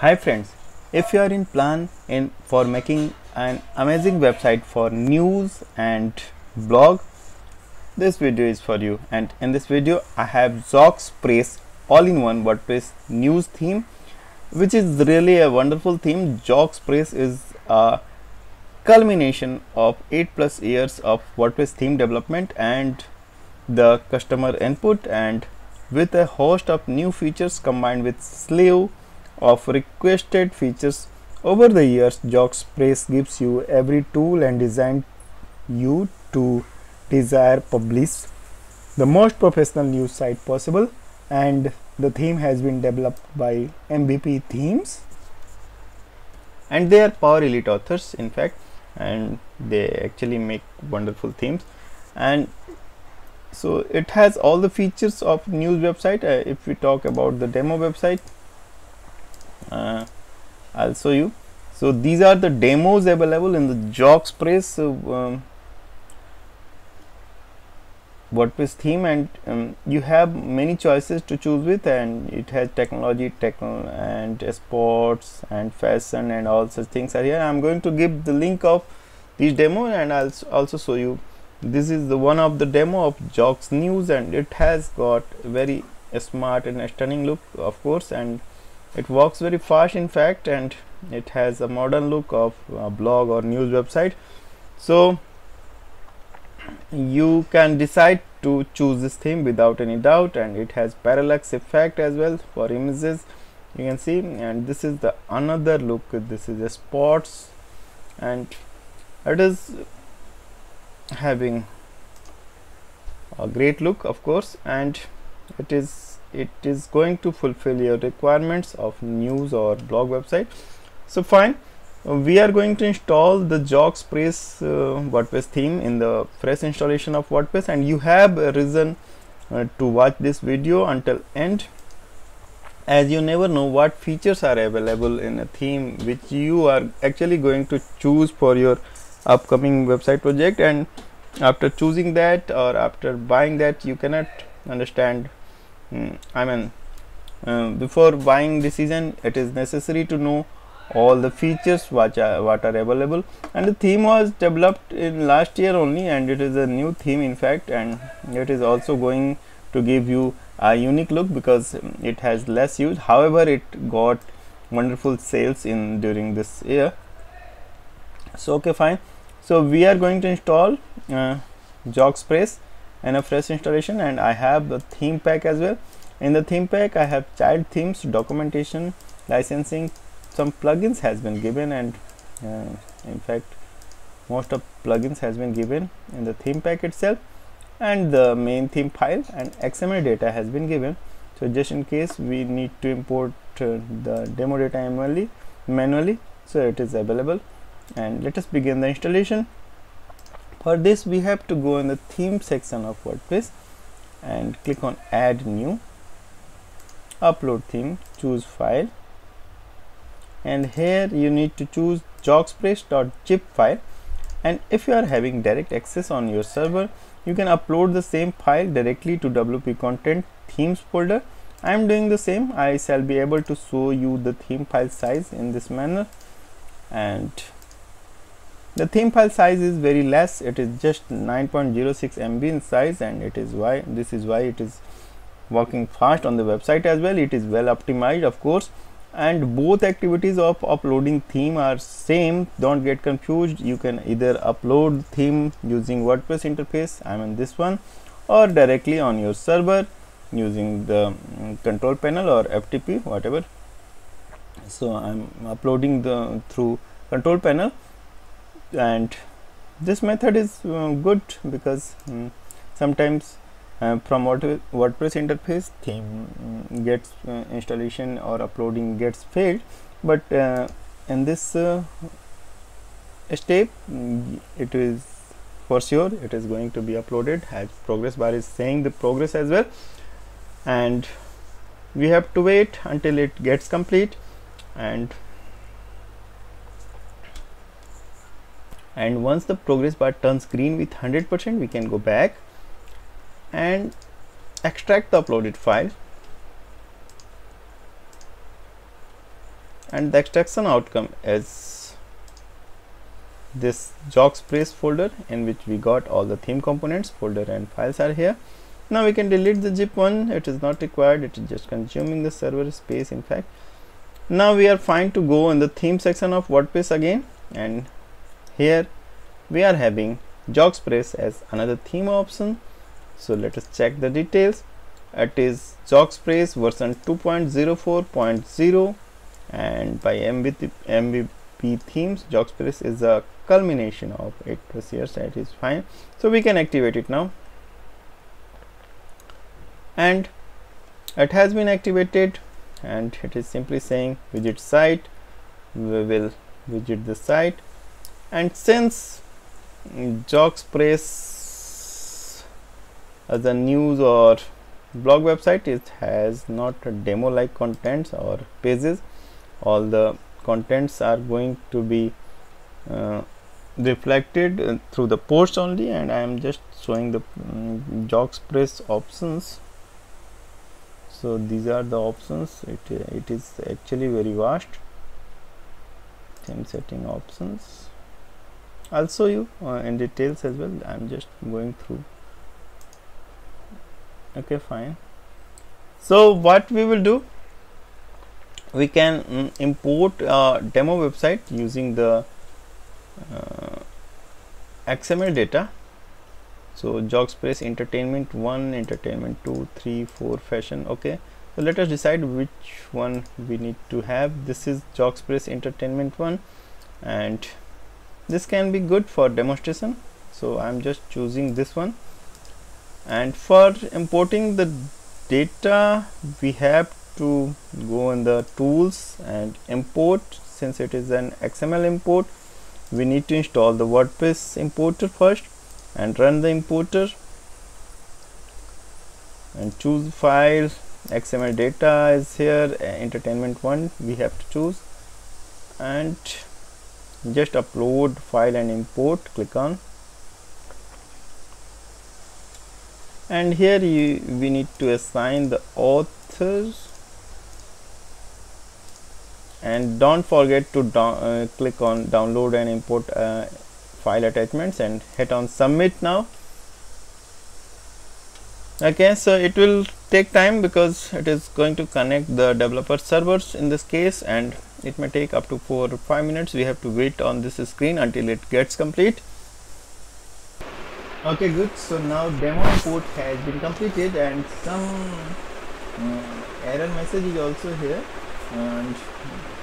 Hi friends, if you are in plan in for making an amazing website for news and blog, this video is for you. And in this video, I have ZoxPress all-in-one WordPress news theme, which is really a wonderful theme. ZoxPress is a culmination of 8 plus years of WordPress theme development and the customer input and with a host of new features combined with slew of requested features over the years. ZoxPress gives you every tool and design you to desire publish the most professional news site possible and the theme has been developed by MVP themes. And they are power elite authors in fact and they actually make wonderful themes. And so it has all the features of news website. Uh, if we talk about the demo website uh, I'll show you. So these are the demos available in the ZoxPress uh, um, WordPress theme and um, you have many choices to choose with and it has technology tech and sports and fashion and all such things are here. I'm going to give the link of these demo and I'll also show you. This is the one of the demo of Zox News and it has got very smart and stunning look of course and it works very fast in fact and it has a modern look of a blog or news website. So you can decide to choose this theme without any doubt and it has parallax effect as well for images you can see. And this is the another look. This is a spots and it is having a great look of course and it is it is going to fulfill your requirements of news or blog website. So fine. We are going to install the ZoxPress uh, WordPress theme in the fresh installation of WordPress and you have a reason uh, to watch this video until end. As you never know what features are available in a theme which you are actually going to choose for your upcoming website project and after choosing that or after buying that you cannot understand mm, I mean uh, before buying decision it is necessary to know all the features what are, what are available. And the theme was developed in last year only and it is a new theme in fact and it is also going to give you a unique look because it has less use. However it got wonderful sales in during this year. So okay fine. So we are going to install uh, ZoxPress and a fresh installation and I have the theme pack as well. In the theme pack I have child themes documentation licensing some plugins has been given and uh, in fact most of plugins has been given in the theme pack itself and the main theme file and XML data has been given. So just in case we need to import uh, the demo data manually manually so it is available. And let us begin the installation for this we have to go in the theme section of WordPress and click on add new upload theme choose file. And here you need to choose zoxpress.zip file. And if you are having direct access on your server you can upload the same file directly to wp content themes folder. I am doing the same. I shall be able to show you the theme file size in this manner. And the theme file size is very less. It is just 9.06 MB in size and it is why this is why it is working fast on the website as well. It is well optimized of course. And both activities of uploading theme are same. Don't get confused. You can either upload theme using WordPress interface i'm mean this one or directly on your server using the um, control panel or FTP whatever. So I'm uploading the through control panel and this method is uh, good because um, sometimes uh, from WordPress interface theme um, gets uh, installation or uploading gets failed. But uh, in this uh, step mm, it is for sure it is going to be uploaded as progress bar is saying the progress as well. And we have to wait until it gets complete and and once the progress bar turns green with 100% we can go back and extract the uploaded file. And the extraction outcome is this zoxpress folder in which we got all the theme components folder and files are here. Now we can delete the zip one. It is not required. It is just consuming the server space in fact. Now we are fine to go in the theme section of WordPress again and here we are having zoxpress as another theme option. So let us check the details. It is zoxpress version 2.04.0 and by MVP, MVP themes zoxpress is a culmination of 8 plus years. That is fine. So we can activate it now. And it has been activated and it is simply saying visit site. We will visit the site and since zoxpress as a news or blog website it has not demo like contents or pages. All the contents are going to be uh, reflected through the post only and I am just showing the um, zoxpress options. So these are the options. It, it is actually very vast. Theme setting options I'll show you uh, in details as well I'm just going through. Okay fine. So what we will do? We can mm, import a demo website using the uh, XML data. So zoxpress entertainment 1 entertainment 2 3 4 fashion okay. So let us decide which one we need to have. This is zoxpress entertainment 1 and this can be good for demonstration. So i'm just choosing this one. And for importing the data we have to go in the tools and import. Since it is an xml import we need to install the wordpress importer first and run the importer and choose file. Xml data is here entertainment one we have to choose. And just upload file and import click on. And here you, we need to assign the authors. And don't forget to uh, click on download and import uh, file attachments and hit on submit now. Okay so it will take time because it is going to connect the developer servers in this case and it may take up to four or five minutes. We have to wait on this screen until it gets complete. Okay good. So now demo import has been completed and some uh, error message is also here. And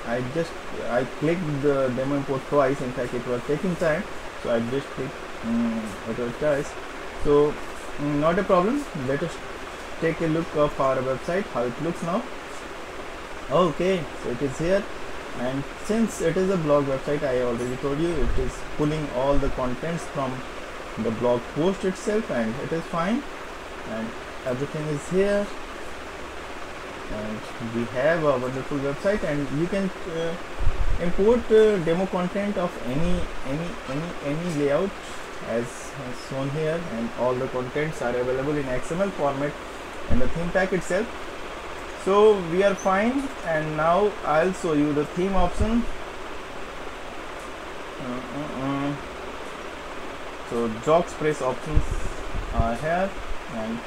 I just I clicked the demo import twice. In fact it was taking time. So I just clicked um, twice. So um, not a problem. Let us take a look of our website how it looks now. Okay so it is here and since it is a blog website I already told you it is pulling all the contents from the blog post itself and it is fine. And everything is here. And we have a wonderful website and you can uh, import uh, demo content of any any any any layout as, as shown here. And all the contents are available in XML format in the theme pack itself so we are fine. And now I'll show you the theme option. Uh, uh, uh. so zoxpress options are here. And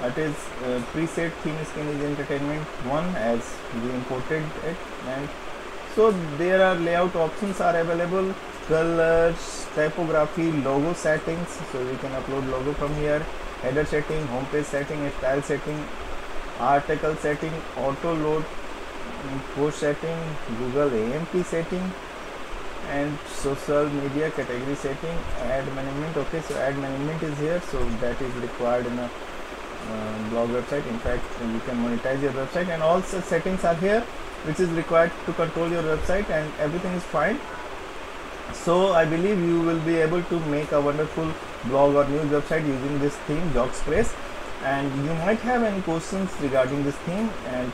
that is uh, preset theme skin is entertainment one as we imported it. And so there are layout options are available. Colors typography logo settings. So we can upload logo from here. Header setting home page setting style setting article setting auto load post setting google amp setting and social media category setting ad management. Okay so ad management is here so that is required in a uh, blog website. In fact you can monetize your website. And all such settings are here which is required to control your website and everything is fine. So i believe you will be able to make a wonderful blog or news website using this theme zoxpress and you might have any questions regarding this theme and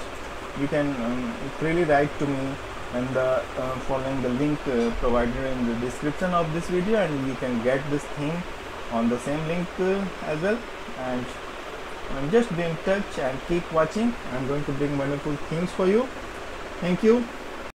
you can um, freely write to me and the uh, following the link uh, provided in the description of this video and you can get this theme on the same link uh, as well. And just be in touch and keep watching. I'm going to bring wonderful themes for you. Thank you